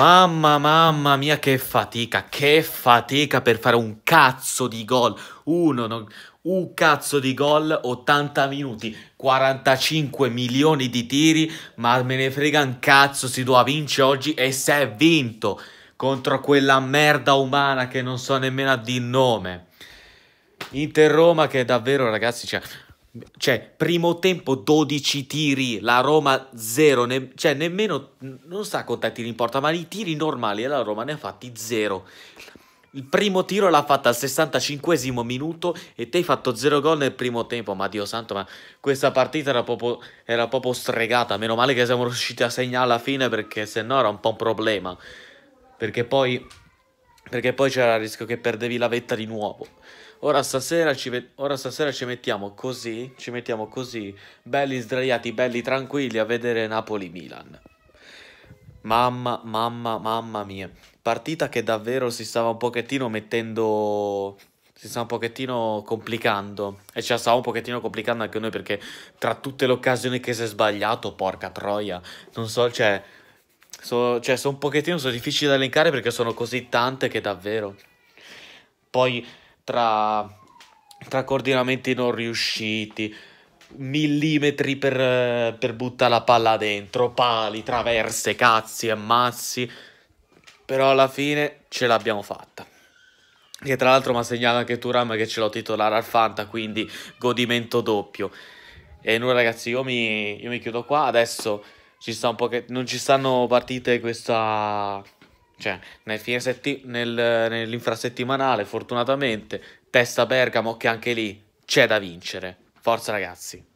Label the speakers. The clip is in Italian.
Speaker 1: Mamma, mamma mia, che fatica, che fatica per fare un cazzo di gol. Uno, non- un cazzo di gol, 80 minuti, 45 milioni di tiri, ma me ne frega un cazzo, si doveva vincere oggi e si è vinto contro quella merda umana che non so nemmeno di nome. Inter Roma che davvero ragazzi, cioè, cioè, primo tempo 12 tiri, la Roma 0, ne- cioè nemmeno, non sa quanti tiri in porta, ma i tiri normali la Roma ne ha fatti 0. Il primo tiro l'ha fatta al 65esimo minuto e te hai fatto 0 gol nel primo tempo, ma Dio santo, ma questa partita era proprio, era proprio stregata, meno male che siamo riusciti a segnare alla fine perché se no era un po' un problema, perché poi, perché poi c'era il rischio che perdevi la vetta di nuovo. Ora stasera, ci ora stasera ci mettiamo così, ci mettiamo così, belli sdraiati, belli tranquilli a vedere Napoli-Milan. Mamma, mamma, mamma mia. Partita che davvero si stava un pochettino mettendo... Si stava un pochettino complicando. E ci stava un pochettino complicando anche noi perché tra tutte le occasioni che si è sbagliato, porca troia, non so, cioè... So, cioè, sono un pochettino sono difficili da elencare perché sono così tante che davvero... Poi tra, tra coordinamenti non riusciti, millimetri per, per buttare la palla dentro, pali, traverse, cazzi e mazzi. Però alla fine ce l'abbiamo fatta. Che tra l'altro mi ha segnato anche Turam che ce l'ho titolare al Fanta, quindi godimento doppio. E noi ragazzi, io mi, io mi chiudo qua. Adesso ci sta un po' che non ci stanno partite questa cioè, nel fine setti- nel- nell'infrasettimanale, fortunatamente, testa Bergamo che anche lì c'è da vincere. Forza ragazzi.